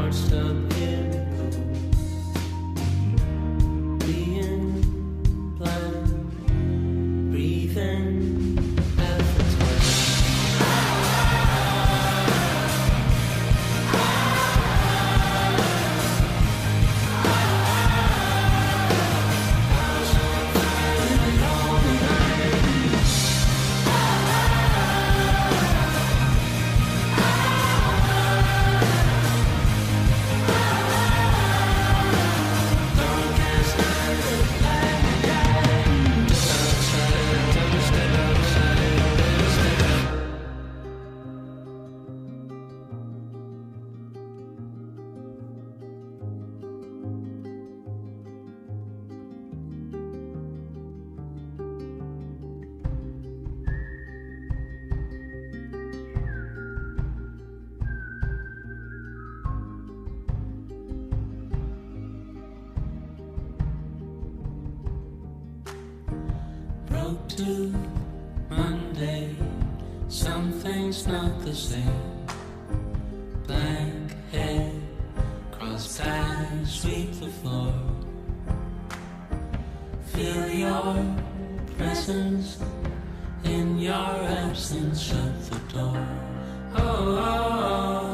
heart stop To Monday, something's not the same. Blank head, crossed eyes, sweep the floor. Feel your presence in your absence, shut the door. Oh, oh, oh.